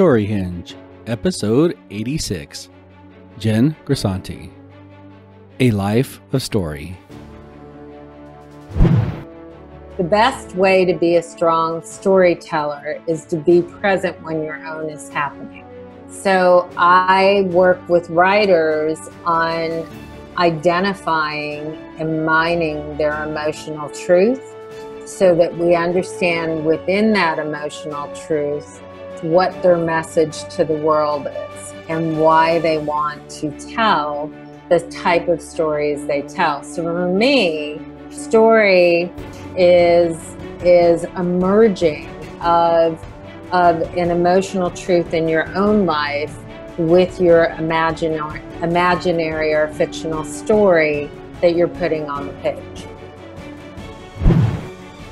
Story Hinge, Episode 86 Jen Grisanti. A Life of Story. The best way to be a strong storyteller is to be present when your own is happening. So I work with writers on identifying and mining their emotional truth so that we understand within that emotional truth what their message to the world is and why they want to tell the type of stories they tell. So for me, story is is emerging of of an emotional truth in your own life with your imaginary imaginary or fictional story that you're putting on the page.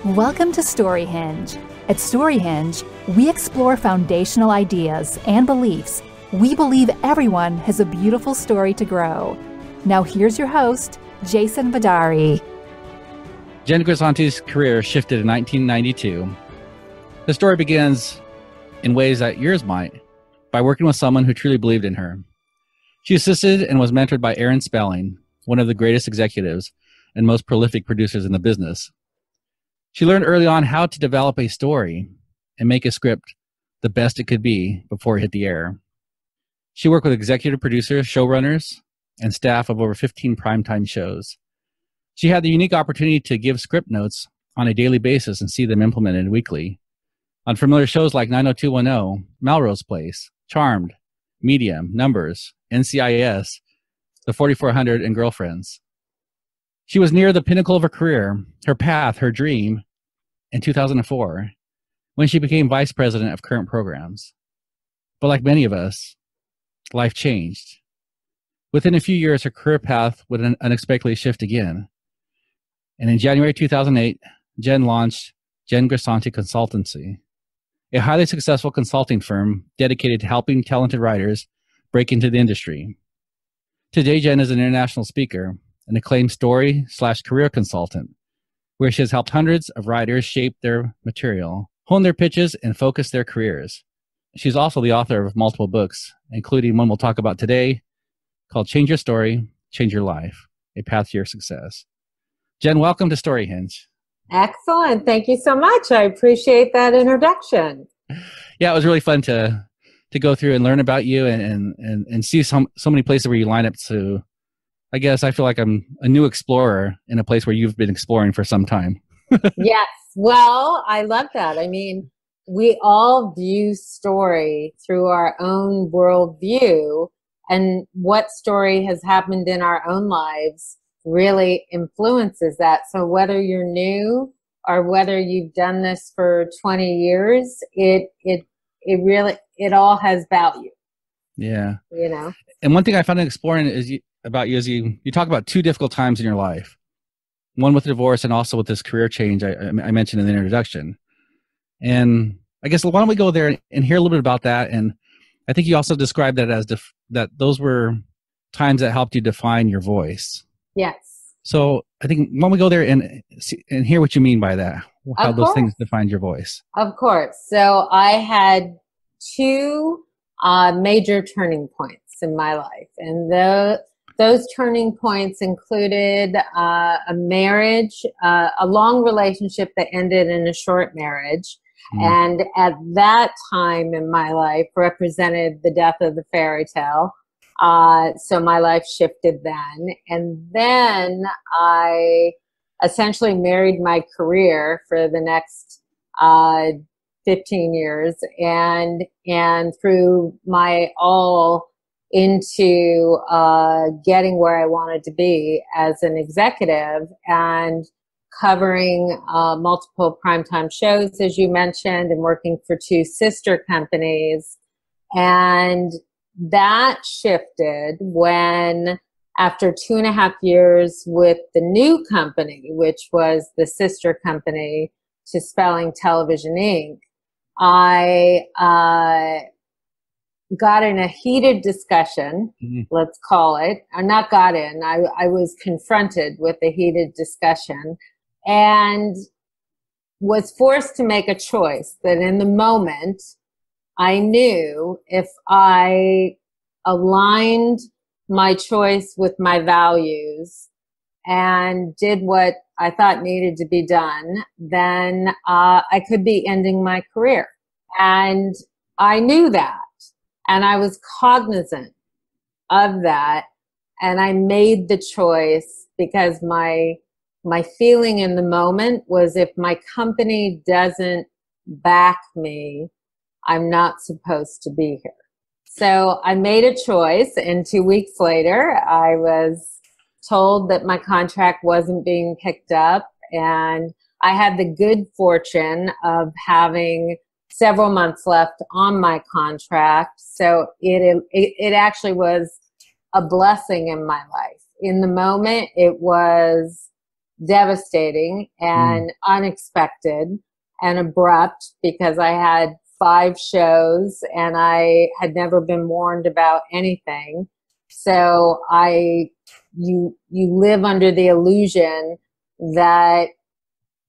Welcome to Story Hinge. At Storyhinge, we explore foundational ideas and beliefs. We believe everyone has a beautiful story to grow. Now, here's your host, Jason Vidaurri. Jen Grisanti's career shifted in 1992. The story begins in ways that yours might by working with someone who truly believed in her. She assisted and was mentored by Aaron Spelling, one of the greatest executives and most prolific producers in the business. She learned early on how to develop a story and make a script the best it could be before it hit the air. She worked with executive producers, showrunners, and staff of over 15 primetime shows. She had the unique opportunity to give script notes on a daily basis and see them implemented weekly. On familiar shows like 90210, Melrose Place, Charmed, Medium, Numbers, NCIS, The 4400, and Girlfriends. She was near the pinnacle of her career, her path, her dream, in 2004 when she became vice president of current programs. But like many of us, life changed. Within a few years, her career path would unexpectedly shift again. And in January 2008, Jen launched Jen Grisanti Consultancy, a highly successful consulting firm dedicated to helping talented writers break into the industry. Today, Jen is an international speaker, an acclaimed story slash career consultant, where she has helped hundreds of writers shape their material, hone their pitches, and focus their careers. She's also the author of multiple books, including one we'll talk about today called Change Your Story, Change Your Life, A Path to Your Success. Jen, welcome to Story Hinge. Excellent. Thank you so much. I appreciate that introduction. Yeah, it was really fun to to go through and learn about you and and and, and see some so many places where you line up to I guess I feel like I'm a new explorer in a place where you've been exploring for some time. yes. Well, I love that. I mean, we all view story through our own worldview, and what story has happened in our own lives really influences that. So, whether you're new or whether you've done this for 20 years, it it it really it all has value. Yeah. You know. And one thing I found in exploring is you, about you is you you talk about two difficult times in your life one with divorce and also with this career change I, I mentioned in the introduction. And i guess why don't we go there and, hear a little bit about that? And i think you also described that as def- that those were times that helped you define your voice. Yes. So i think why don't we go there and see, and hear what you mean by that? How those things defined your voice. Of course. So i had two uh, major turning points in my life. And the those turning points included uh, a marriage, uh, a long relationship that ended in a short marriage. Mm. And at that time in my life represented the death of the fairy tale. Uh, so my life shifted then. And then I essentially married my career for the next uh, 15 years and and through my all into uh, getting where I wanted to be as an executive and covering uh, multiple primetime shows, as you mentioned, and working for two sister companies. And that shifted when, after two and a half years with the new company, which was the sister company to Spelling Television Inc., I uh, got in a heated discussion, mm-hmm. let's call it. I not got in, I, I was confronted with a heated discussion and was forced to make a choice that in the moment I knew if I aligned my choice with my values and did what I thought needed to be done, then uh, I could be ending my career. And I knew that. And I was cognizant of that. And I made the choice because my my feeling in the moment was if my company doesn't back me, I'm not supposed to be here. So I made a choice, and two weeks later, I was told that my contract wasn't being picked up, and I had the good fortune of having several months left on my contract. So it, it, it actually was a blessing in my life. In the moment, it was devastating and mm. unexpected and abrupt because I had five shows and I had never been warned about anything. So I, you, you live under the illusion that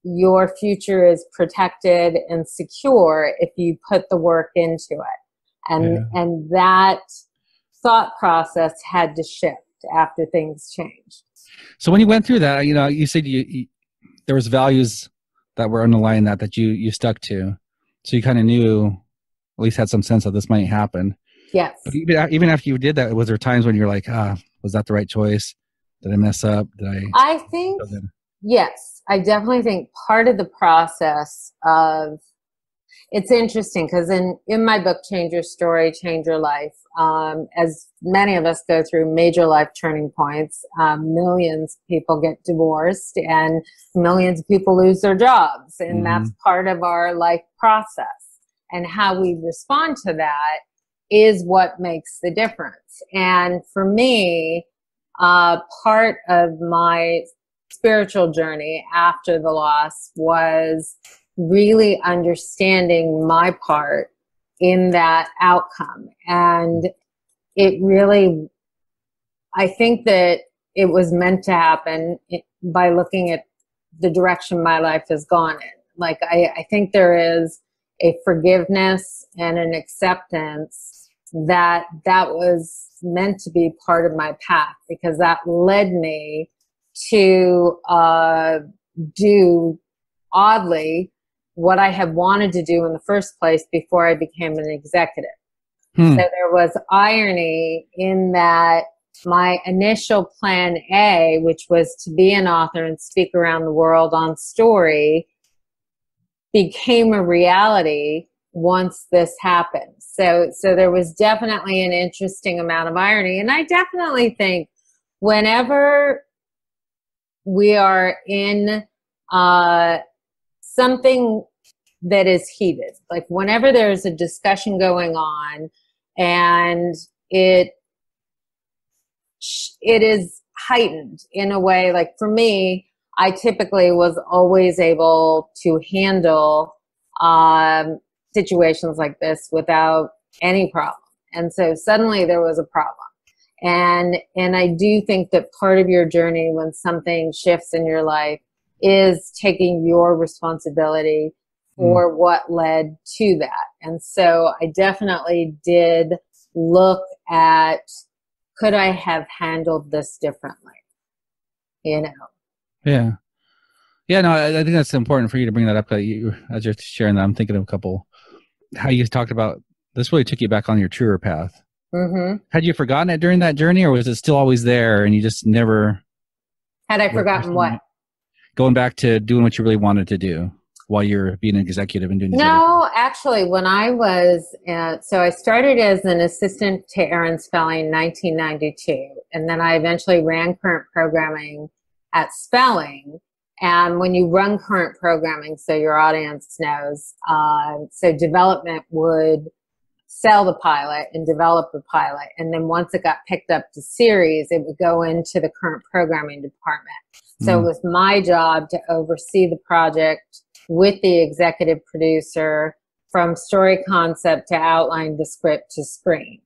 your future is protected and secure if you put the work into it. And, yeah. and that thought process had to shift after things changed. So when you went through that, you know, you said you, you there was values that were underlying that that you you stuck to. So you kind of knew, at least had some sense that this might happen. Yes. But even even after you did that, was there times when you're like, ah, was that the right choice? Did I mess up? Did I? I think yes. I definitely think part of the process of it's interesting because in in my book change your story change your life um, as many of us go through major life turning points um, millions of people get divorced and millions of people lose their jobs. And mm-hmm. that's part of our life process. And how we respond to that is what makes the difference. And for me uh, part of my spiritual journey after the loss was really understanding my part in that outcome. And it really, I think that it was meant to happen by looking at the direction my life has gone in. Like, I, I think there is a forgiveness and an acceptance that that was meant to be part of my path because that led me to uh, do oddly what I had wanted to do in the first place before I became an executive. Hmm. So there was irony in that my initial plan A, which was to be an author and speak around the world on story, became a reality once this happened. So, so there was definitely an interesting amount of irony. And I definitely think whenever we are in uh, something that is heated. Like whenever there's a discussion going on and it it is heightened in a way like for me I typically was always able to handle um, situations like this without any problem. And so suddenly there was a problem. And and I do think that part of your journey when something shifts in your life is taking your responsibility for mm. what led to that. And so I definitely did look at could I have handled this differently? You know? Yeah. Yeah, no, I, I think that's important for you to bring that up. You, as you're sharing that, I'm thinking of a couple, how you talked about this really took you back on your truer path. Mm-hmm. Had you forgotten it during that journey, or was it still always there and you just never? Had I forgotten what? Going back to doing what you really wanted to do while you're being an executive and doing no actually when i was at, so i started as an assistant to aaron spelling in 1992 and then i eventually ran current programming at spelling and when you run current programming so your audience knows uh, so development would sell the pilot and develop the pilot and then once it got picked up to series it would go into the current programming department so mm. it was my job to oversee the project with the executive producer from story concept to outline the script to screen.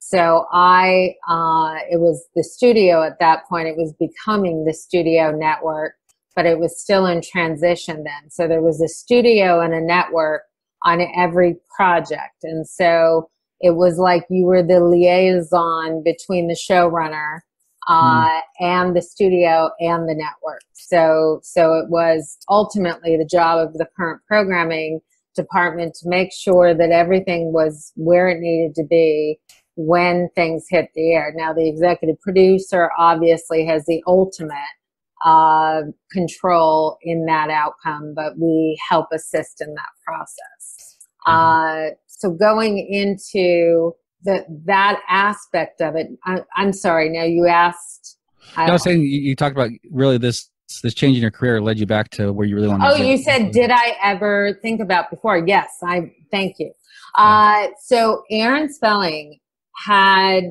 So I, uh, it was the studio at that point. It was becoming the studio network, but it was still in transition then. So there was a studio and a network on every project. And so it was like you were the liaison between the showrunner uh, mm. and the studio and the network. So, so it was ultimately the job of the current programming department to make sure that everything was where it needed to be when things hit the air. Now, the executive producer obviously has the ultimate uh, control in that outcome, but we help assist in that process. Uh, so going into the, that aspect of it, I, am sorry. Now you asked. I, I was saying you, you talked about really this this change in your career led you back to where you really want to. Oh, you said, did I ever think about before? Yes, I thank you. Uh, so Aaron Spelling had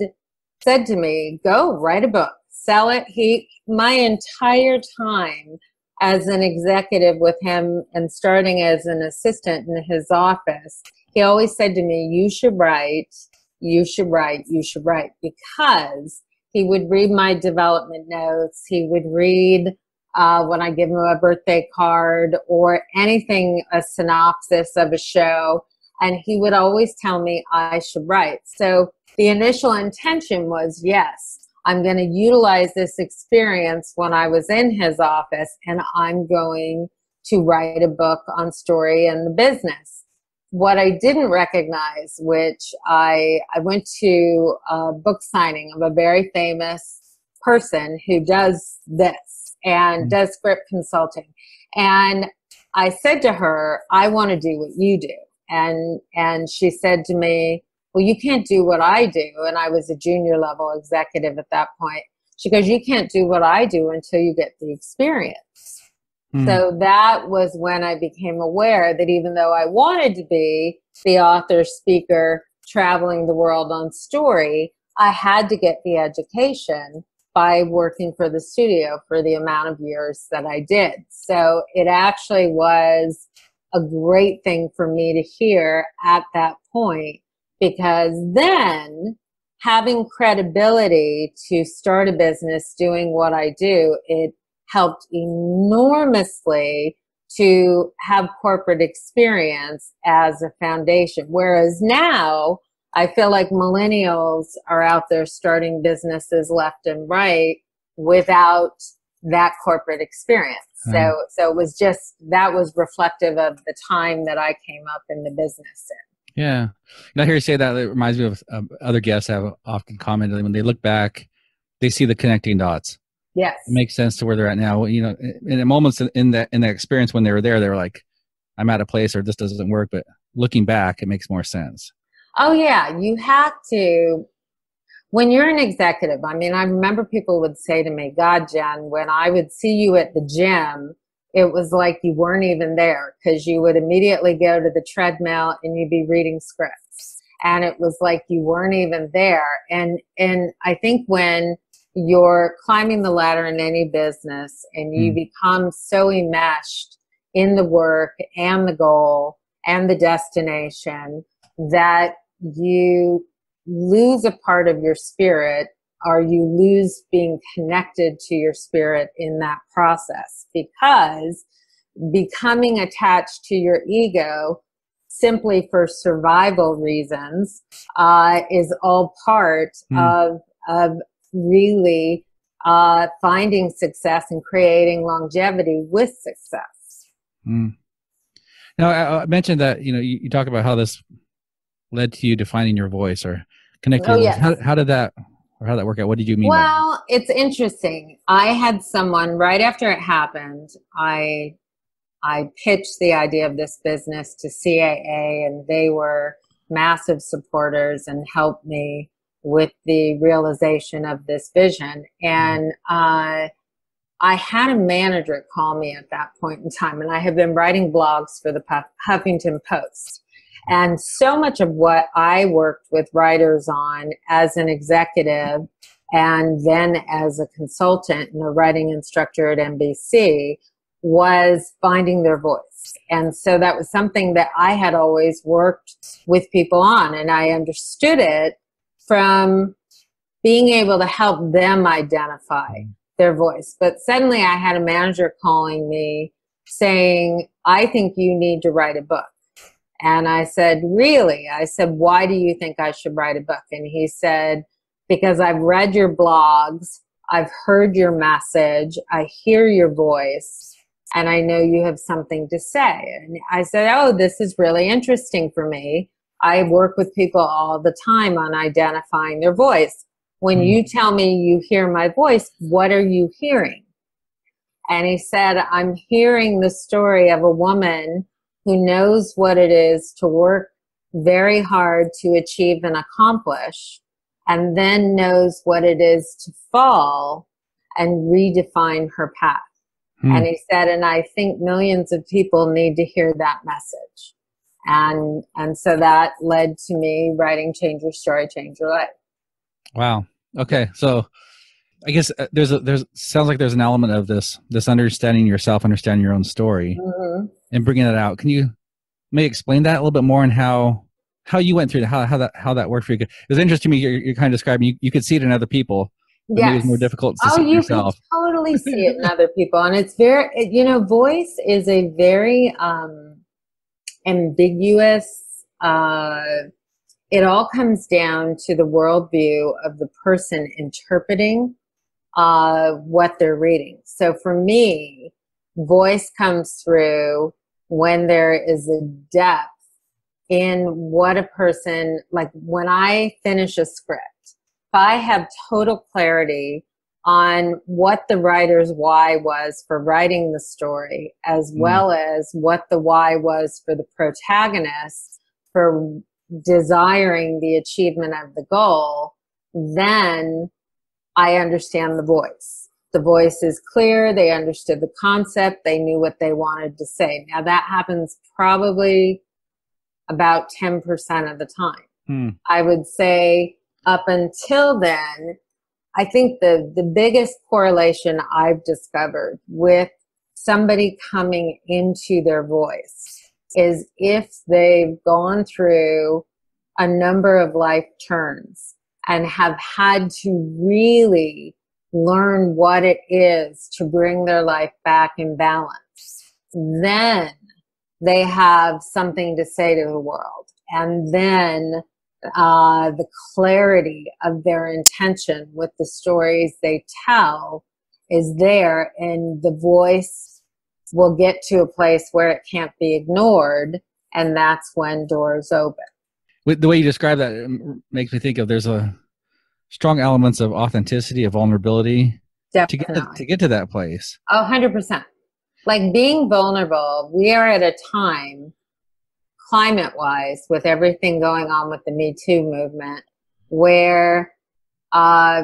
said to me, "Go write a book, sell it." He, my entire time as an executive with him and starting as an assistant in his office, he always said to me, "You should write." You should write, you should write, because he would read my development notes. He would read uh, when I give him a birthday card or anything, a synopsis of a show. And he would always tell me I should write. So the initial intention was yes, I'm going to utilize this experience when I was in his office and I'm going to write a book on story and the business. What I didn't recognize, which I, I went to a book signing of a very famous person who does this and mm-hmm. does script consulting. And I said to her, I want to do what you do. And, and she said to me, well, you can't do what I do. And I was a junior level executive at that point. She goes, you can't do what I do until you get the experience. Hmm. So that was when I became aware that even though I wanted to be the author, speaker, traveling the world on story, I had to get the education by working for the studio for the amount of years that I did. So it actually was a great thing for me to hear at that point because then having credibility to start a business doing what I do, it helped enormously to have corporate experience as a foundation. Whereas now, I feel like millennials are out there starting businesses left and right without that corporate experience. Mm. So, so it was just that was reflective of the time that I came up in the business in. Yeah. And I hear you say that. It reminds me of um, other guests have often commented when they look back, they see the connecting dots. Yes. It makes sense to where they're at now. You know, in, in moments in that in that experience when they were there, they were like, I'm at a place or this doesn't work. But looking back, it makes more sense. Oh yeah. You have to when you're an executive, I mean, I remember people would say to me, God, Jen, when I would see you at the gym, it was like you weren't even there because you would immediately go to the treadmill and you'd be reading scripts and it was like you weren't even there and and i think when you're climbing the ladder in any business and you mm. become so enmeshed in the work and the goal and the destination that you lose a part of your spirit or you lose being connected to your spirit in that process because becoming attached to your ego simply for survival reasons uh, is all part mm. of of really uh, finding success and creating longevity with success. Mm. Now, I, I, mentioned that you know you, you, talk about how this led to you defining your voice or connecting. Oh, yes. how, how did that or how that work out? What did you mean? Well, it's interesting. I had someone right after it happened. I I pitched the idea of this business to CAA, and they were massive supporters and helped me with the realization of this vision. And uh, I had a manager call me at that point in time, and I have been writing blogs for the Huffington Post. And so much of what I worked with writers on as an executive and then as a consultant and a writing instructor at NBC was finding their voice. And so that was something that I had always worked with people on. And I understood it from being able to help them identify mm-hmm. their voice. But suddenly I had a manager calling me saying, I think you need to write a book. And I said, Really? I said, Why do you think I should write a book? And he said, Because I've read your blogs, I've heard your message, I hear your voice, and I know you have something to say. And I said, Oh, this is really interesting for me. I work with people all the time on identifying their voice. When hmm. you tell me you hear my voice, what are you hearing? And he said, I'm hearing the story of a woman who knows what it is to work very hard to achieve and accomplish, and then knows what it is to fall and redefine her path. Hmm. And he said, and I think millions of people need to hear that message. And, and so that led to me writing Change Your Story, Change Your Life. Wow. Okay. So I guess uh, there's a, there's, sounds like there's an element of this, this understanding yourself, understanding your own story mm-hmm. And bringing that out. Can you may explain that a little bit more and how, how you went through how, how that, how that worked for you? It was interesting to me. You're, you're kind of describing, you, you could see it in other people, yes. it was more difficult to oh, see you yourself. Can totally see it in other people. And it's very, it, you know, voice is a very um, ambiguous, uh, it all comes down to the worldview of the person interpreting uh, what they're reading. So for me, voice comes through when there is a depth in what a person, like when I finish a script, if I have total clarity on what the writer's why was for writing the story, as mm. well as what the why was for the protagonist for desiring the achievement of the goal, then I understand the voice. The voice is clear. They understood the concept. They knew what they wanted to say. Now that happens probably about 10% of the time. Hmm. I would say up until then, I think the, the biggest correlation I've discovered with somebody coming into their voice is if they've gone through a number of life turns and have had to really learn what it is to bring their life back in balance, then they have something to say to the world. And then uh, the clarity of their intention with the stories they tell is there, and the voice will get to a place where it can't be ignored, and that's when doors open. With the way you describe that makes me think of there's a strong elements of authenticity, of vulnerability Definitely. to get to, to get to that place. Oh, 100%. Like being vulnerable, we are at a time climate wise with everything going on with the Me Too movement where uh,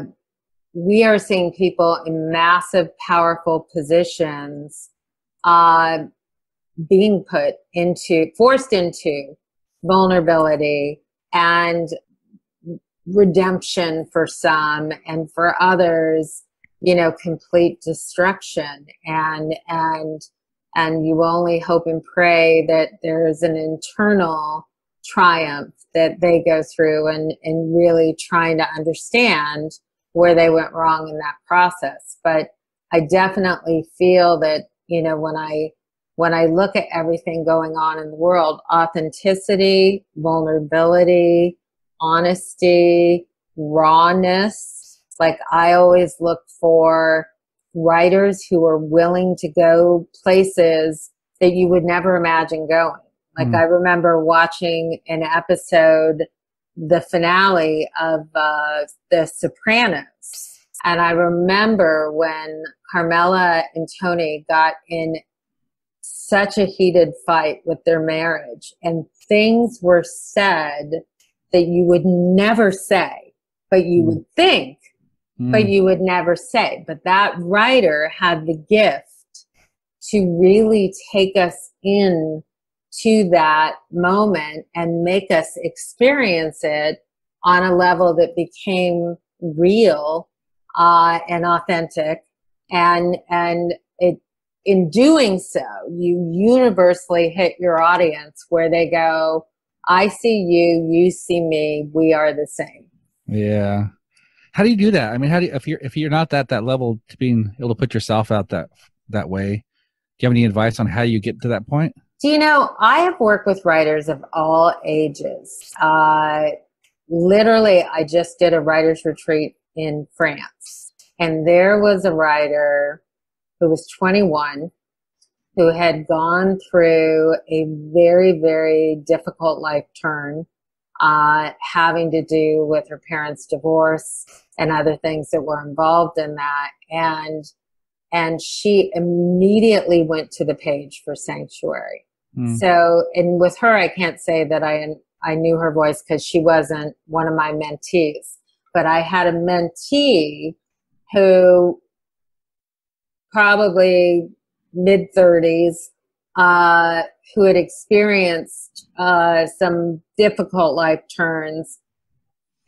we are seeing people in massive, powerful positions uh, being put into, forced into vulnerability and redemption for some and for others you know complete destruction and and and you only hope and pray that there's an internal triumph that they go through and, and really trying to understand where they went wrong in that process. But I definitely feel that, you know, when I when I look at everything going on in the world, authenticity, vulnerability, honesty, rawness, like I always look for writers who are willing to go places that you would never imagine going. Like mm. I remember watching an episode, the finale of uh, The Sopranos. And I remember when Carmela and Tony got in such a heated fight with their marriage and things were said that you would never say, but you mm. would think mm. but you would never say. But that writer had the gift to really take us in to that moment and make us experience it on a level that became real uh, and authentic and and it in doing so you universally hit your audience where they go i see you you see me we are the same yeah how do you do that? I mean, how do you, if you're if you're not that that level to being able to put yourself out that that way? Do you have any advice on how you get to that point? Do you know, I have worked with writers of all ages. Uh, literally, I just did a writer's retreat in France, and there was a writer who was 21 who had gone through a very, very difficult life turn, uh, having to do with her parents' divorce and other things that were involved in that. And and she immediately went to the page for sanctuary. Mm. So, and with her, I can't say that I I knew her voice because she wasn't one of my mentees, but I had a mentee who probably mid 30s uh, who had experienced uh, some difficult life turns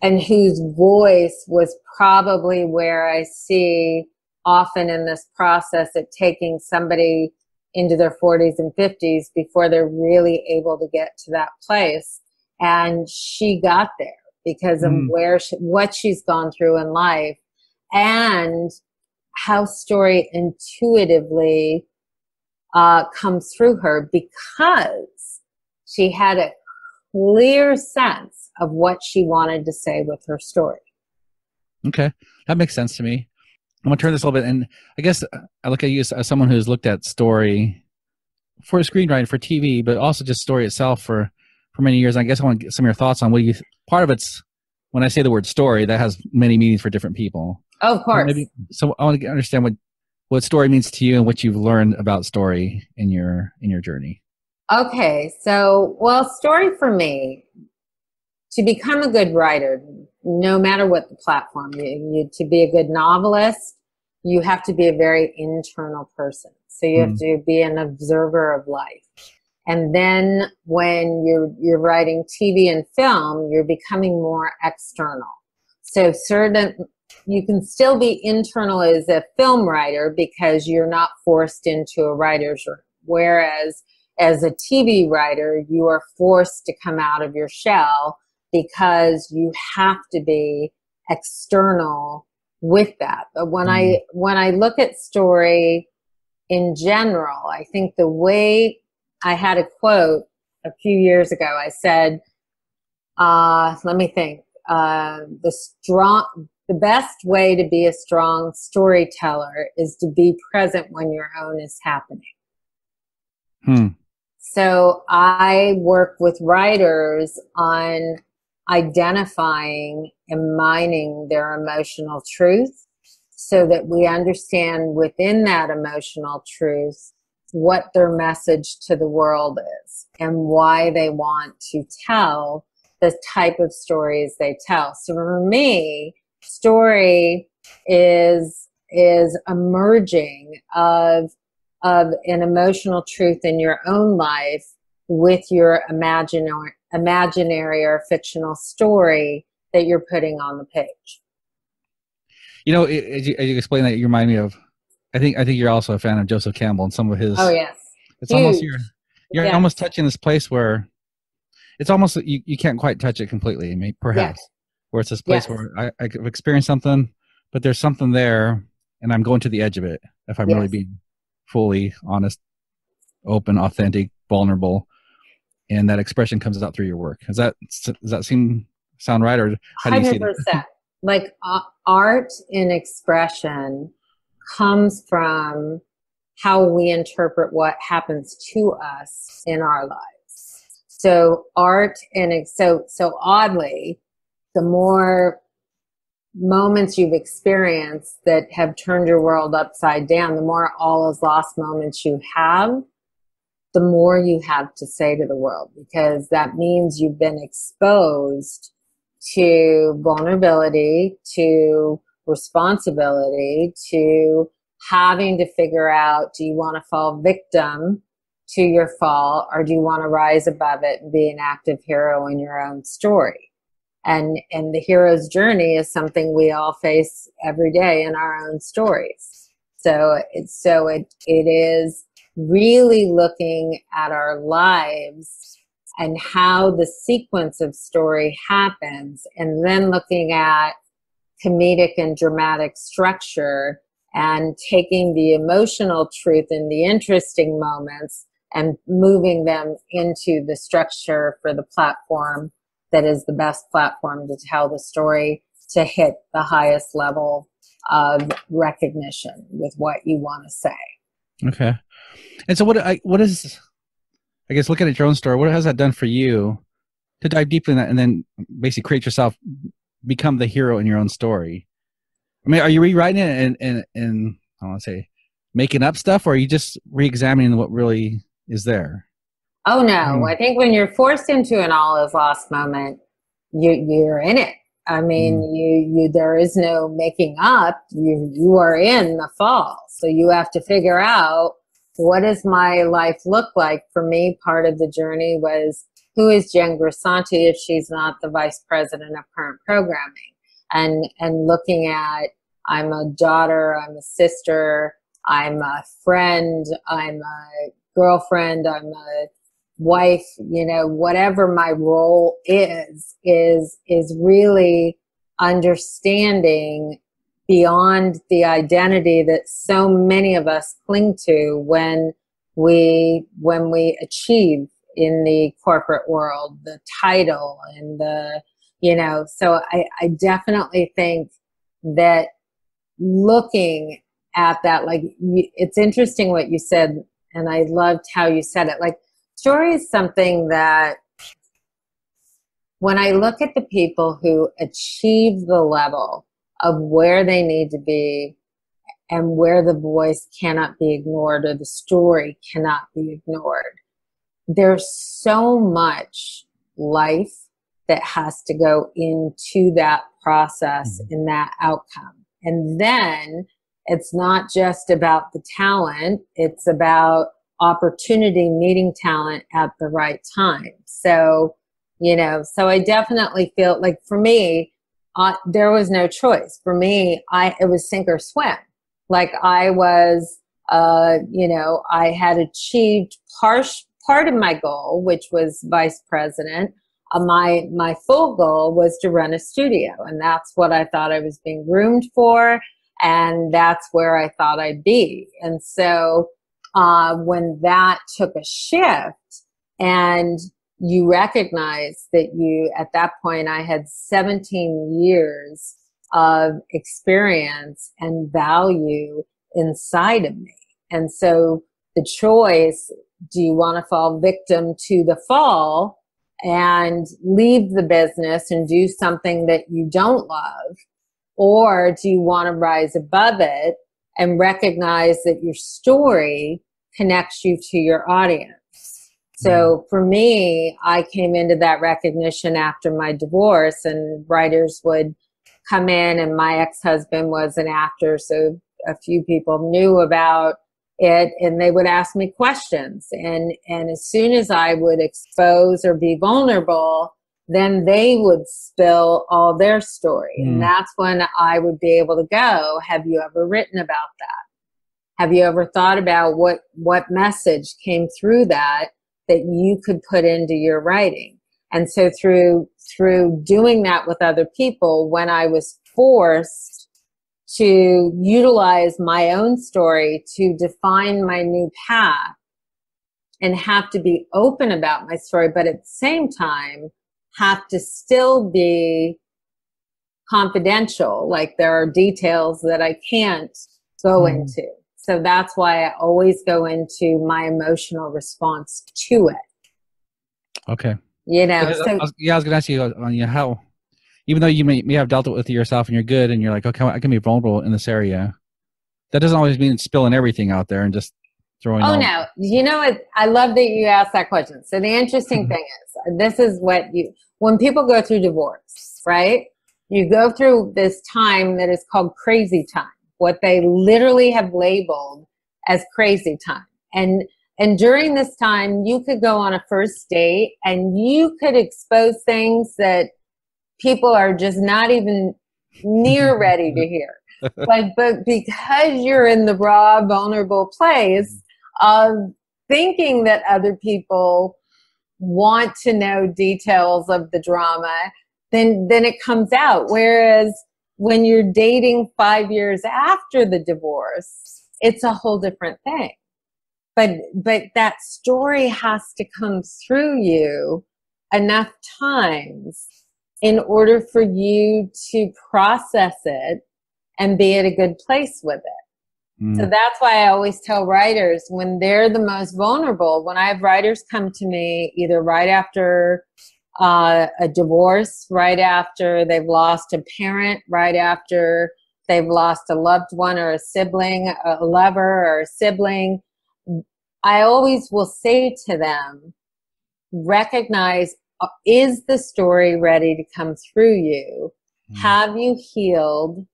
and whose voice was probably where I see often in this process it taking somebody into their 40s and 50s before they're really able to get to that place. And she got there because of mm. where she, what she's gone through in life and how story intuitively uh, comes through her because she had a clear sense of what she wanted to say with her story. Okay, that makes sense to me. I'm gonna turn this a little bit, and I guess I look at you as, someone who's looked at story for screenwriting for TV, but also just story itself for for many years. I guess I want to get some of your thoughts on what you. Part of it's when I say the word story, that has many meanings for different people. Oh, of course. So, maybe, so I want to understand what what story means to you and what you've learned about story in your in your journey. Okay, so well, story for me to become a good writer, no matter what the platform, you, you to be a good novelist, you have to be a very internal person. So you mm. have hmm. to be an observer of life. And then when you're you're writing TV and film, you're becoming more external. So certain you can still be internal as a film writer because you're not forced into a writer's room. Whereas as a TV writer, you are forced to come out of your shell because you have to be external with that. But when. I when I look at story in general, I think the way I had a quote a few years ago. I said, uh, "Let me think. Uh, the strong the best way to be a strong storyteller is to be present when your own is happening. Hmm. So I work with writers on identifying and mining their emotional truth so that we understand within that emotional truth what their message to the world is and why they want to tell the type of stories they tell. So for me, story is is emerging of of an emotional truth in your own life with your imaginary imaginary or fictional story that you're putting on the page. You know, as you, as you explain that, you remind me of. I think I think you're also a fan of Joseph Campbell and some of his. Oh yes, it's Huge. almost you're you're yeah. almost touching this place where it's almost you, you can't quite touch it completely. I mean, perhaps. Where it's this place yes. where I, I've experienced something, but there's something there, and I'm going to the edge of it. If I'm yes. really being fully honest, open, authentic, vulnerable, and that expression comes out through your work. Does that does that seem sound right, or how do you 100%. see that? like uh, art in expression comes from how we interpret what happens to us in our lives. So art and so so oddly, the more moments you've experienced that have turned your world upside down, the more all those lost moments you have, the more you have to say to the world because that means you've been exposed to vulnerability, to responsibility, to having to figure out do you want to fall victim to your fall or do you want to rise above it and be an active hero in your own story? And and the hero's journey is something we all face every day in our own stories. So it's so it it is really looking at our lives and how the sequence of story happens and then looking at comedic and dramatic structure and taking the emotional truth in the interesting moments and moving them into the structure for the platform that is the best platform to tell the story to hit the highest level of recognition with what you want to say. Okay. And so what I what is I guess looking at your own story, what has that done for you to dive deeply in that and then basically create yourself become the hero in your own story? I mean, are you rewriting it and and, and I want to say making up stuff or are you just re-examining what really is there? Oh no. Mm. I think when you're forced into an all is lost moment, you you're in it. I mean, mm. you you there is no making up. You you are in the fall. So you have to figure out what does my life look like? For me, part of the journey was who is Jen Grisanti if she's not the vice president of current programming? And and looking at I'm a daughter, I'm a sister, I'm a friend, I'm a girlfriend, I'm a wife, you know, whatever my role is, is, is really understanding beyond the identity that so many of us cling to when we, when we achieve in the corporate world, the title and the, you know, so I, I definitely think that looking at that, like, you, it's interesting what you said, and I loved how you said it. Like, story is something that when I look at the people who achieve the level of where they need to be and where the voice cannot be ignored or the story cannot be ignored, there's so much life that has to go into that process mm-hmm. and that outcome. And then it's not just about the talent, it's about opportunity meeting talent at the right time. So, you know, so I definitely feel like for me, uh, there was no choice. For me, I it was sink or swim. Like I was, uh, you know, I had achieved part part of my goal, which was vice president. Uh, my my full goal was to run a studio, and that's what I thought I was being groomed for, and that's where I thought I'd be. And so, uh, when that took a shift, and you recognize that you, at that point, I had 17 years of experience and value inside of me. And so the choice, do you want to fall victim to the fall and leave the business and do something that you don't love? Or do you want to rise above it and recognize that your story connects you to your audience? So for me, I came into that recognition after my divorce, and writers would come in, and my ex husband was an actor, so a few people knew about it and they would ask me questions and and as soon as i would expose or be vulnerable then they would spill all their story mm. and that's when i would be able to go have you ever written about that have you ever thought about what what message came through that that you could put into your writing. And so through, through doing that with other people, when I was forced to utilize my own story to define my new path and have to be open about my story, but at the same time, have to still be confidential. Like there are details that I can't go mm. into. So that's why I always go into my emotional response to it. Okay. You know, so, I was, yeah, I was going to ask you, uh, you know, how, even though you may, may have dealt with it yourself and you're good and you're like, okay, I can be vulnerable in this area. That doesn't always mean spilling everything out there and just throwing. Oh all- no! You know what? I love that you asked that question. So the interesting mm-hmm. thing is, this is what you when people go through divorce, right? You go through this time that is called crazy time what they literally have labeled as crazy time. And and during this time, you could go on a first date and you could expose things that people are just not even near ready to hear. like, but because you're in the raw, vulnerable place of thinking that other people want to know details of the drama, then then it comes out. Whereas when you're dating five years after the divorce, it's a whole different thing. but but that story has to come through you enough times in order for you to process it and be at a good place with it. Mm. So that's why I always tell writers when they're the most vulnerable, when I have writers come to me either right after uh, a divorce, right after they've lost a parent, right after they've lost a loved one or a sibling, a lover or a sibling, I always will say to them, recognize uh, is the story ready to come through you? Mm. Have you healed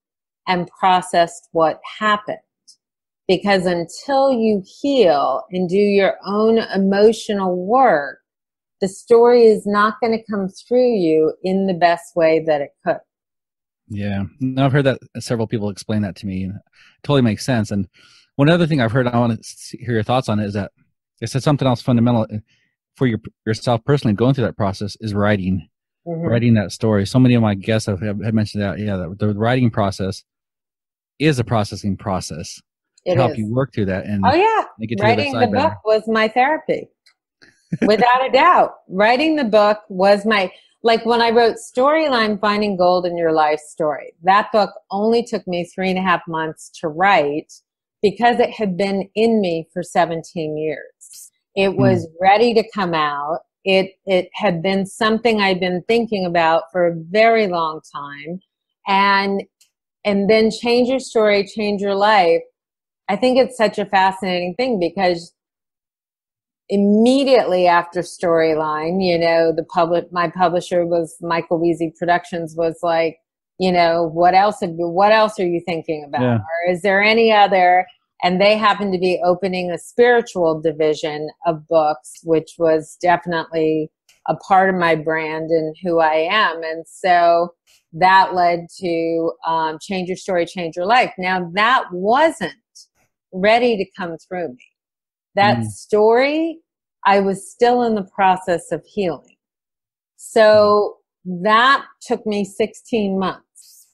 and processed what happened? Because until you heal and do your own emotional work, the story is not going to come through you in the best way that it could. Yeah, I've heard that several people explain that to me. And totally makes sense. And one other thing I've heard, I want to hear your thoughts on it, is that they said something else fundamental uh, for your yourself personally going through that process is writing, mm-hmm. writing that story. So many of my guests have, have mentioned that. Yeah, the, the writing process is a processing process it to help you work through that. And oh yeah, writing the, the book was my therapy, without a doubt. Writing the book was my like when I wrote Storyline Finding Gold in Your Life Story, that book only took me three and a half months to write because it had been in me for 17 years. It hmm. was mm. ready to come out. It, it had been something I'd been thinking about for a very long time. And, and then change your story, change your life. I think it's such a fascinating thing because immediately after storyline you know the public my publisher was Michael Wiese productions was like you know what else have you, what else are you thinking about? Yeah. or is there any other and they happened to be opening a spiritual division of books which was definitely a part of my brand and who i am. And so that led to um, change your story change your life. Now that wasn't ready to come through me that mm. story, I was still in the process of healing. So that took me 16 months.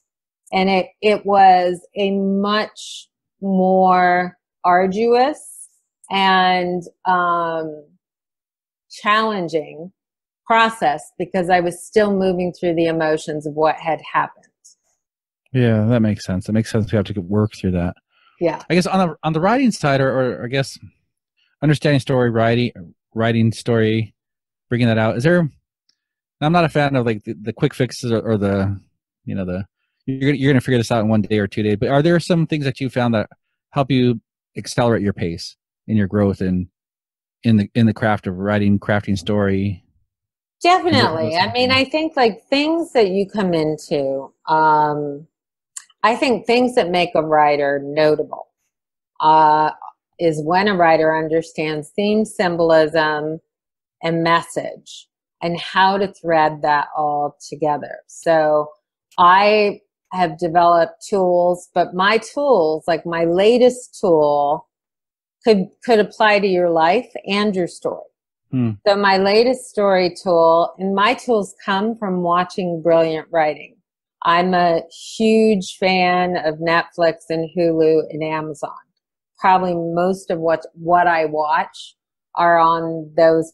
And it, it was a much more arduous and um, challenging process because I was still moving through the emotions of what had happened. Yeah, that makes sense. It makes sense. We have to work through that. Yeah. I guess on the on the writing side, or, or I guess understanding story writing writing story bringing that out. Is there i'm not a fan of like the, the quick fixes or, or, the you know the you're gonna, you're gonna figure this out in one day or two days but are there some things that you found that help you accelerate your pace in your growth and in the in the craft of writing crafting story? Definitely. I mean i think like things that you come into um i think things that make a writer notable uh is when a writer understands theme, symbolism, and message and how to thread that all together. So I have developed tools, but my tools, like my latest tool, could could apply to your life and your story. Hmm. So my latest story tool, and my tools come from watching brilliant writing. I'm a huge fan of Netflix and Hulu and Amazon probably most of what what I watch are on those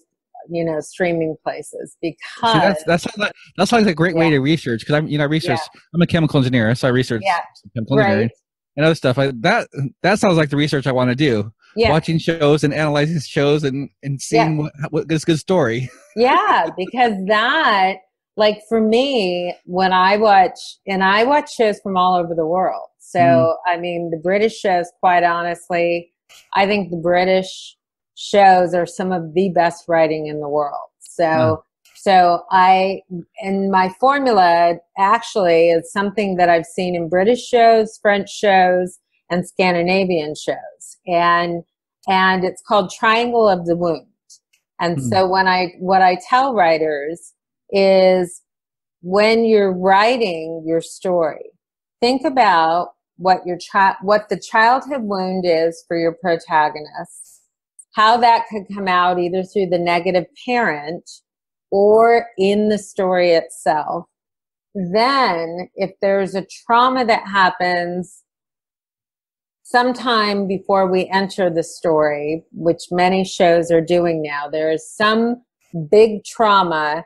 you know streaming places because See, that's that's like, that's like a great way to research because I'm you know I research yeah. I'm a chemical engineer so I research yeah. chemical right. engineering and other stuff. I, that that sounds like the research I want to do. Yeah. Watching shows and analyzing shows and and seeing yeah. what what is good story. yeah, because that like for me when I watch and I watch shows from all over the world. So, mm. I mean, the British shows, quite honestly, I think the British shows are some of the best writing in the world. So, mm. so I, and my formula actually is something that I've seen in British shows, French shows, and Scandinavian shows. And, and it's called Triangle of the Wound. And mm. so when I, what I tell writers is when you're writing your story, think about what your child what the childhood wound is for your protagonist how that could come out either through the negative parent or in the story itself. Then if there's a trauma that happens sometime before we enter the story, which many shows are doing now, there is some big trauma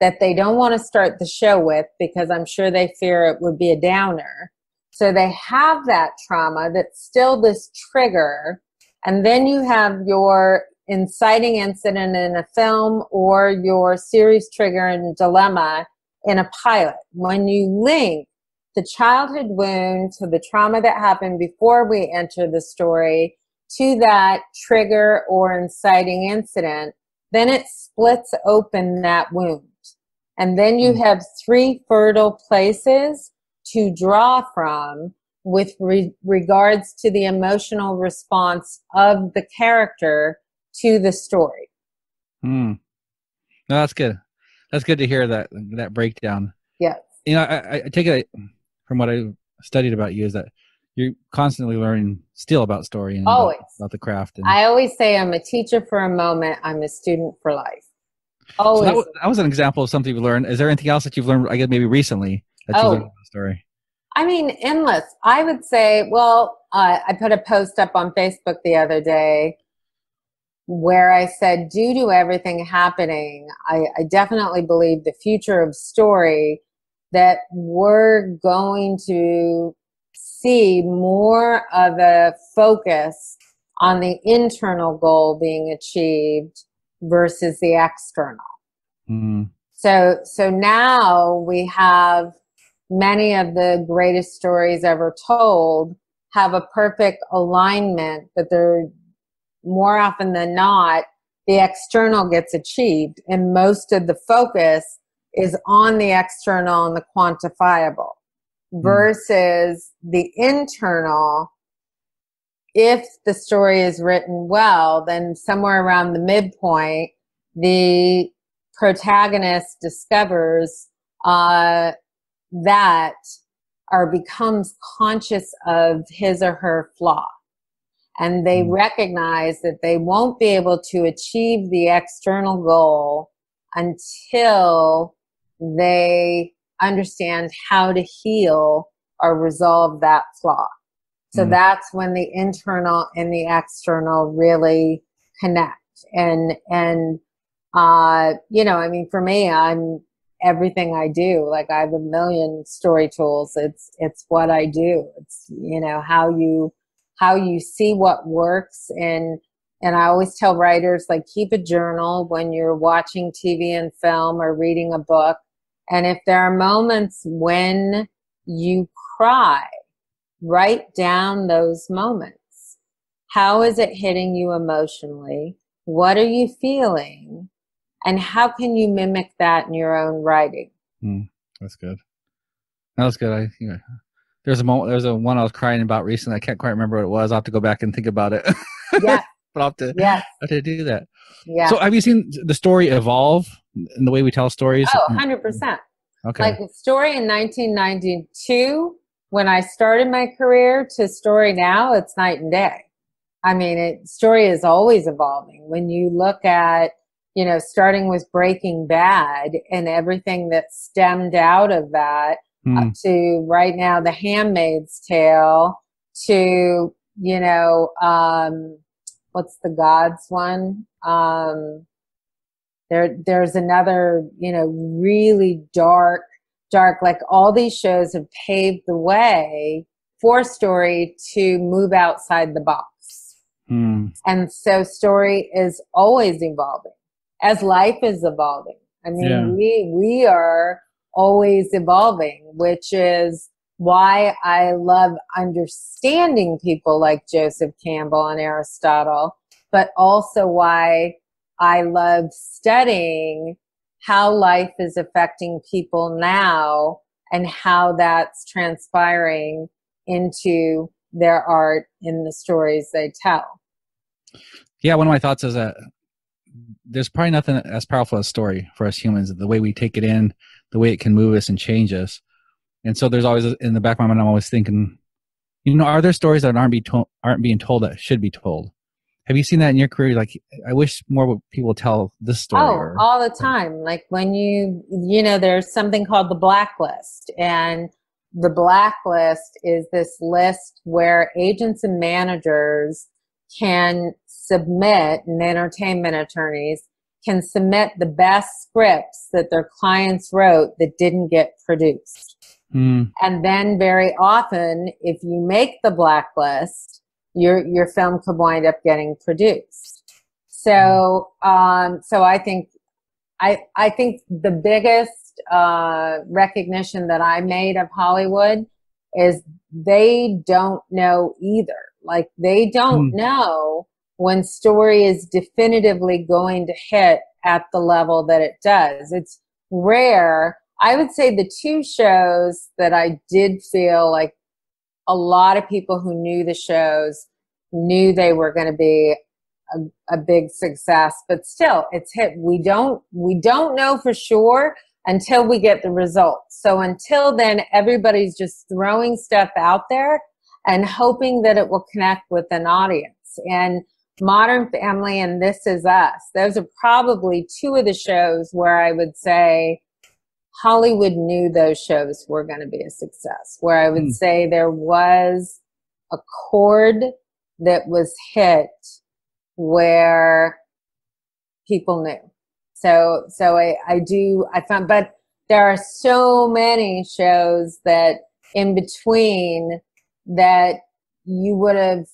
that they don't want to start the show with because I'm sure they fear it would be a downer. So they have that trauma that's still this trigger. And then you have your inciting incident in a film or your series trigger and dilemma in a pilot. When you link the childhood wound to the trauma that happened before we enter the story to that trigger or inciting incident, then it splits open that wound. And then you hmm. have three fertile places to draw from with re- regards to the emotional response of the character to the story. Hmm. No, that's good. That's good to hear that that breakdown. Yes. You know, I, I take it from what I studied about you is that you're constantly learning still about story and always about, about the craft. And, I always say I'm a teacher for a moment. I'm a student for life. Always. So that, was, that was an example of something you've learned. Is there anything else that you've learned? I guess maybe recently that you oh, learned the story. I mean, endless. I would say, well, uh, I put a post up on Facebook the other day where I said, due to everything happening, I, I definitely believe the future of story that we're going to see more of a focus on the internal goal being achieved versus the external. Mm. So, so now we have many of the greatest stories ever told have a perfect alignment, but they're more often than not, the external gets achieved and most of the focus is on the external and the quantifiable hmm. versus the internal if the story is written well then somewhere around the midpoint the protagonist discovers uh, that or becomes conscious of his or her flaw and they mm. recognize that they won't be able to achieve the external goal until they understand how to heal or resolve that flaw. So mm. that's when the internal and the external really connect. And, and, uh, you know, I mean, for me, I'm everything I do. Like I have a million story tools. It's, it's what I do. It's, you know, how you, how you see what works and and I always tell writers like keep a journal when you're watching TV and film or reading a book and if there are moments when you cry write down those moments how is it hitting you emotionally what are you feeling and how can you mimic that in your own writing mm, that's good that was good i you know, there's a moment. There's a one I was crying about recently. I can't quite remember what it was. I'll have to go back and think about it. Yeah. but I'll have to. Yeah. have to do that. Yeah. So have you seen the story evolve in the way we tell stories? Oh, 100 percent. Okay. Like the story in 1992 when I started my career to story now, it's night and day. I mean, it story is always evolving. When you look at you know, starting with Breaking Bad and everything that stemmed out of that, mm. to right now The Handmaid's Tale to you know um, what's the Gods one? Um, there there's another you know really dark dark like all these shows have paved the way for story to move outside the box. Mm. And so story is always evolving as life is evolving. I mean, yeah. we we are always evolving, which is why I love understanding people like Joseph Campbell and Aristotle, but also why I love studying how life is affecting people now and how that's transpiring into their art in the stories they tell. Yeah, one of my thoughts is that there's probably nothing as powerful as a story for us humans. The way we take it in, the way it can move us and change us. And so there's always in the back of my mind, I'm always thinking, you know, are there stories that aren't, be to- aren't being told that should be told? Have you seen that in your career? Like, I wish more people tell this story. Oh, or, all the time. Like when you, you know, there's something called the blacklist, and the blacklist is this list where agents and managers can submit, and entertainment attorneys can submit the best scripts that their clients wrote that didn't get produced. Mm. And then very often, if you make the blacklist, your your film could wind up getting produced. So, um, so I think, I I think the biggest uh, recognition that I made of Hollywood is they don't know either. Like they don't mm. know when story is definitively going to hit at the level that it does. It's rare. I would say the two shows that I did feel like a lot of people who knew the shows knew they were going to be a, a, big success, but still it's hit. We don't, we don't know for sure until we get the results. So until then, everybody's just throwing stuff out there and hoping that it will connect with an audience. And Modern Family and This Is Us, those are probably two of the shows where I would say Hollywood knew those shows were going to be a success. Where I would mm. say there was a chord that was hit where people knew. So, so I, I do, I found, but there are so many shows that in between that you would have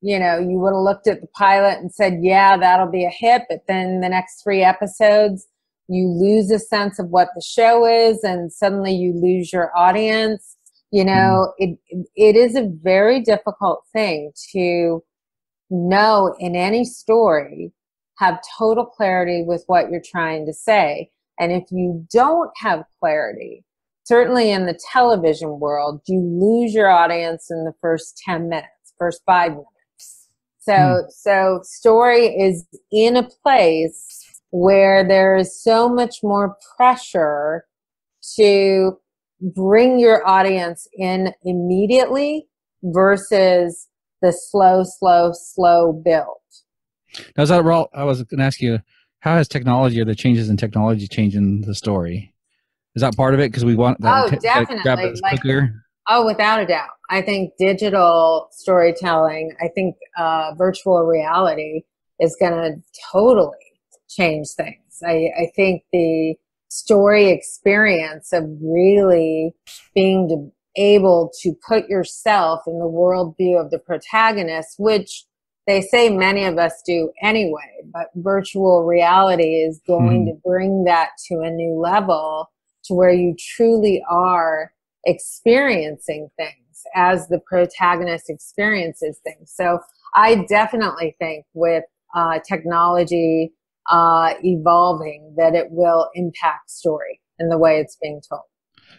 you know, you would have looked at the pilot and said, yeah, that'll be a hit. But then the next three episodes, you lose a sense of what the show is and suddenly you lose your audience. You know, mm. it, it is a very difficult thing to know in any story, have total clarity with what you're trying to say. And if you don't have clarity, certainly in the television world, you lose your audience in the first 10 minutes, first five minutes so, mm. so story is in a place where there is so much more pressure to bring your audience in immediately versus the slow, slow, slow build. Now, is that all? I was going to ask you, how has technology or the changes in technology changing the story? Is that part of it? Because we want that oh, t- definitely. Like, oh, without a doubt. I think digital storytelling, I think uh, virtual reality is going to totally change things. I, I think the story experience of really being able to put yourself in the worldview of the protagonist, which they say many of us do anyway, but virtual reality is going mm. to bring that to a new level to where you truly are experiencing things as the protagonist experiences things. So I definitely think with uh, technology uh, evolving that it will impact story and the way it's being told.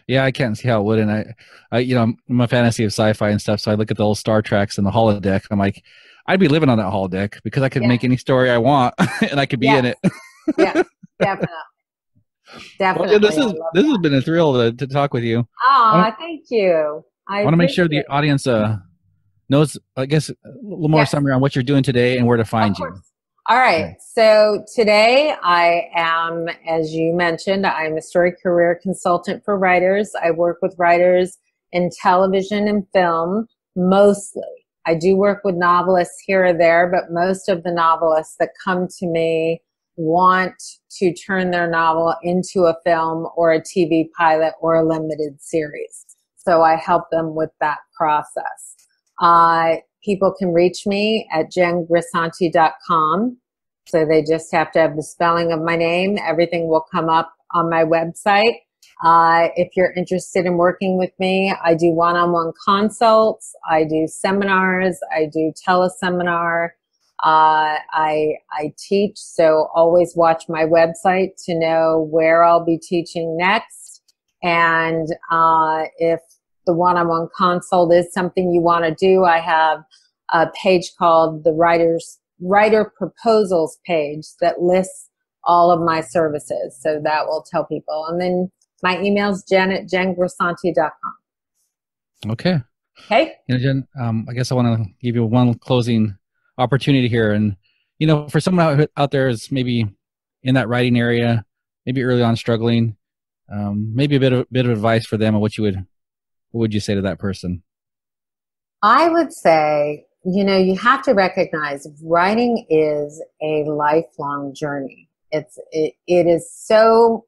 Yeah, I can't see how it wouldn't. I, I, you know, I'm a fantasy of sci-fi and stuff, so I look at the old Star Treks and the holodeck. I'm like, I'd be living on that holodeck because I could yeah. make any story I want and I could be yes. in it. yeah, definitely. Definitely. Well, this is this that. has been a thrill to, to talk with you. Oh, thank you. I, want to make sure the audience uh, knows, I guess, a little more yes. summary on what you're doing today and where to find you. All right. So today I am, as you mentioned, I'm a story career consultant for writers. I work with writers in television and film mostly. I do work with novelists here or there, but most of the novelists that come to me want to turn their novel into a film or a TV pilot or a limited series. So I help them with that process. Uh, people can reach me at jengrisanti.com. So they just have to have the spelling of my name. Everything will come up on my website. Uh, if you're interested in working with me, I do one-on-one consults. I do seminars. I do teleseminar. Uh, I, I teach, so always watch my website to know where I'll be teaching next. And uh, if the one-on-one consult is something you want to do, I have a page called the Writers Writer Proposals page that lists all of my services. So that will tell people. And then my email is jen at jengrisanti.com. Okay. Okay. You know, Jen, um, I guess I want to give you one closing opportunity here. And, you know, for someone out, out there is maybe in that writing area, maybe early on struggling, um, maybe a bit of bit of advice for them on what you would what would you say to that person? I would say, you know, you have to recognize writing is a lifelong journey. It's it, it is so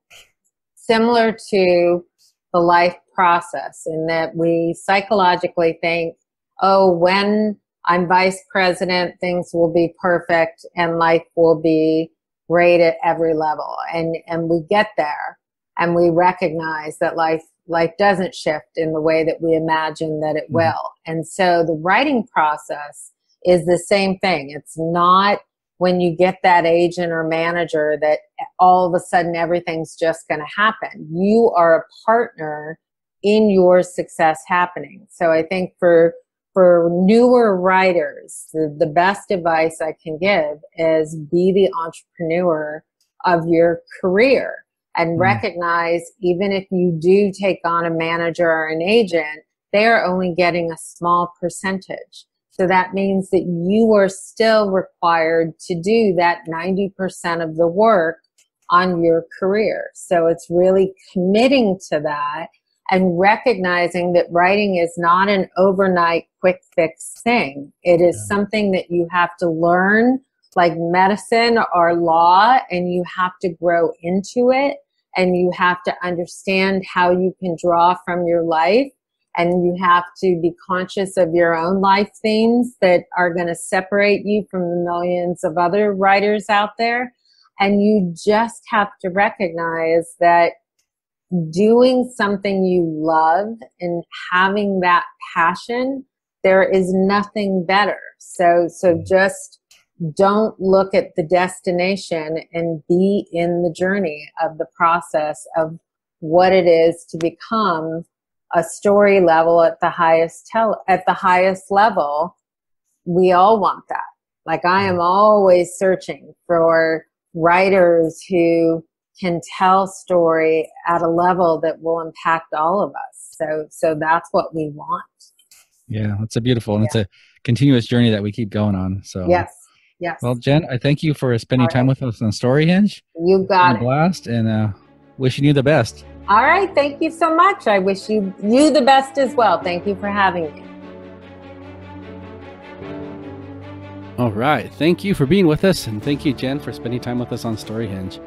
similar to the life process in that we psychologically think, oh, when I'm vice president, things will be perfect and life will be great at every level. And, and we get there and we recognize that life, life doesn't shift in the way that we imagine that it mm-hmm. will. And so the writing process is the same thing. It's not when you get that agent or manager that all of a sudden everything's just going to happen. You are a partner in your success happening. So I think for for newer writers, the, the best advice I can give is be the entrepreneur of your career and mm. recognize even if you do take on a manager or an agent, they are only getting a small percentage. So that means that you are still required to do that 90% of the work on your career. So it's really committing to that and recognizing that writing is not an overnight quick fix thing. It is yeah. something that you have to learn like medicine or law and you have to grow into it and you have to understand how you can draw from your life and you have to be conscious of your own life themes that are going to separate you from the millions of other writers out there. And you just have to recognize that doing something you love and having that passion, there is nothing better. So, so just don't look at the destination and be in the journey of the process of what it is to become a story level at the highest tel- at the highest level. We all want that. Like i am always searching for writers who can tell story at a level that will impact all of us. So so that's what we want. Yeah that's a beautiful and yeah. it's a continuous journey that we keep going on so. Yes yes well jen i thank you for spending right. time with us on storyhinge you got it blast and uh wishing you the best all right. Thank you so much. I wish you you the best as well. Thank you for having me. All right. Thank you for being with us. And thank you, Jen, for spending time with us on Storyhinge.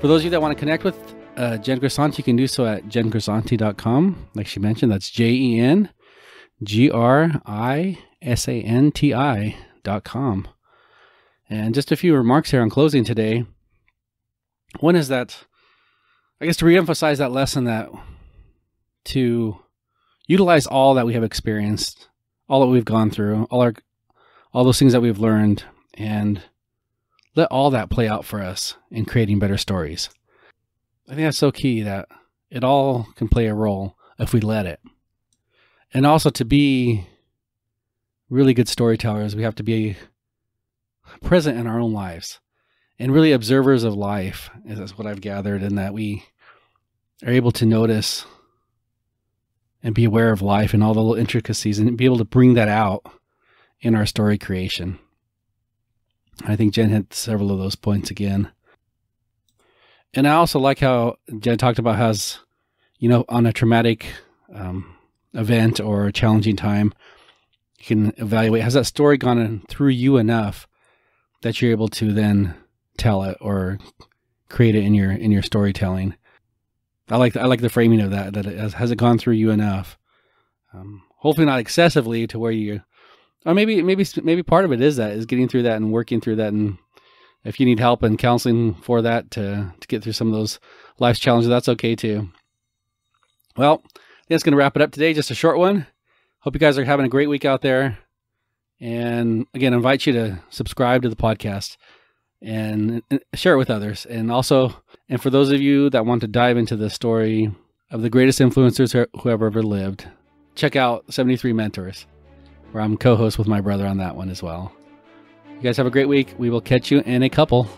For those of you that want to connect with uh, Jen Grisanti, you can do so at jengrisanti.com. Like she mentioned, that's J E N G R I S A N T I.com. And just a few remarks here on closing today. One is that I guess to reemphasize that lesson that to utilize all that we have experienced, all that we've gone through, all our all those things that we've learned and let all that play out for us in creating better stories. I think that's so key that it all can play a role if we let it. And also to be really good storytellers, we have to be present in our own lives and really observers of life is what I've gathered in that we are able to notice and be aware of life and all the little intricacies and be able to bring that out in our story creation. I think Jen hit several of those points again. And I also like how Jen talked about has, you know, on a traumatic um, event or a challenging time, you can evaluate has that story gone through you enough that you're able to then tell it or create it in your in your storytelling. I like I like the framing of that. That it has, has it gone through you enough? Um, hopefully not excessively to where you, or maybe maybe maybe part of it is that is getting through that and working through that. And if you need help and counseling for that to to get through some of those life's challenges, that's okay too. Well, that's going to wrap it up today. Just a short one. Hope you guys are having a great week out there. And again, I invite you to subscribe to the podcast and uh, share it with others. And also, and for those of you that want to dive into the story of the greatest influencers who have ever lived, check out 73 Mentors, where I'm co host with my brother on that one as well. You guys have a great week. We will catch you in a couple.